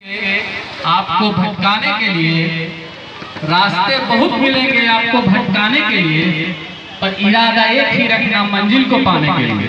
आपको भटकाने के लिए रास्ते बहुत मिलेंगे आपको भटकाने के लिए, पर इरादा एक ही रखना मंजिल को पाने के लिए।